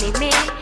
me, me.